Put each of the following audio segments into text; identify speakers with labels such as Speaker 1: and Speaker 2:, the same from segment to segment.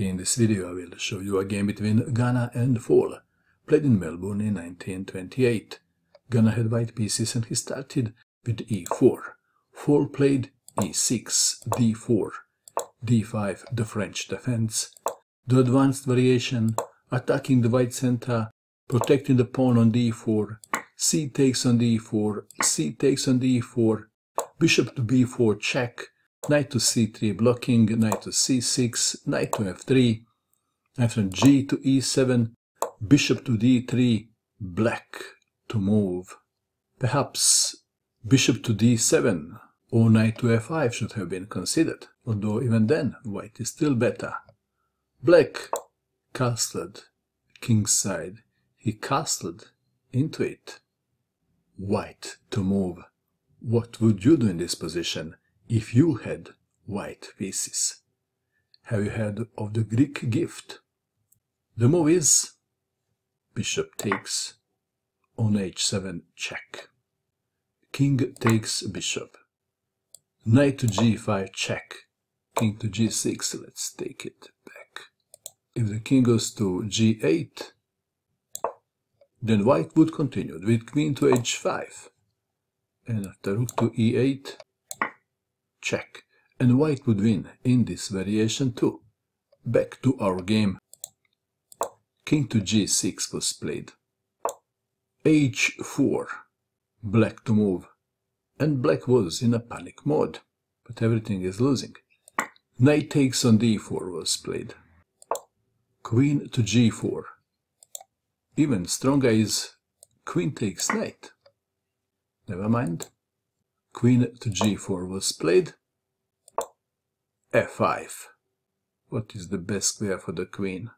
Speaker 1: In this video I will show you a game between Gunnar and Faul, played in Melbourne in 1928. Gunnar had white pieces and he started with e4. Faul played e6, d4, d5 the French defense, the advanced variation, attacking the white center, protecting the pawn on d4, c takes on d4, c takes on d4, bishop to b4 check, knight to c3 blocking, knight to c6, knight to f3, after g to e7, bishop to d3, black to move. Perhaps bishop to d7 or knight to f5 should have been considered, although even then white is still better. Black castled king's side. He castled into it. White to move. What would you do in this position if you had white pieces? Have you heard of the Greek gift? The move is bishop takes on h7 check. King takes bishop. Knight to g5 check. King to g6, let's take it back. If the king goes to g8, then white would continue with queen to h5. And after rook to e8, check. And white would win in this variation too. Back to our game. King to g6 was played. h4, black to move. And black was in a panic mode, but everything is losing. Knight takes on d4 was played. Queen to g4. Even stronger is queen takes knight. Never mind. Queen to g4 was played. f5. What is the best square for the queen?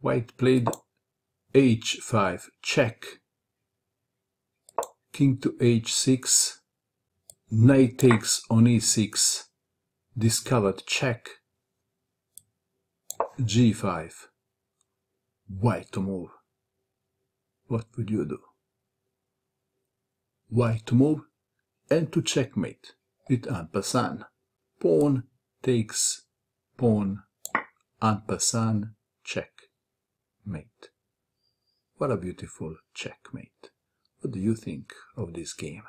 Speaker 1: White played h5 check. King to h6. Knight takes on e6. Discovered check. g5. White to move. What would you do? White to move and to checkmate with en. Pawn takes pawn, en passant, check, mate. What a beautiful checkmate. What do you think of this game?